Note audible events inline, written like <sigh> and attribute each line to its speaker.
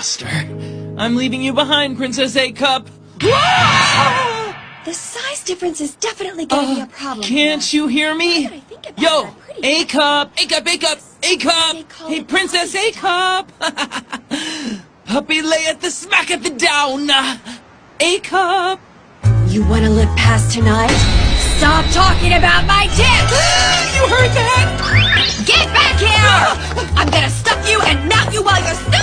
Speaker 1: imposter. I'm leaving you behind, Princess A Cup.
Speaker 2: The size difference is definitely going to be a
Speaker 1: uh, problem. Can't you hear me? Yo, A Cup, A Cup, A Cup, A Cup, Hey, Princess A Cup. <laughs> Puppy lay at the smack at the down. A Cup.
Speaker 2: You want to look past tonight? Stop talking about my tits. <gasps>
Speaker 1: You heard that?
Speaker 2: Get back here! <gasps> I'm gonna stuff you and knock you while you're still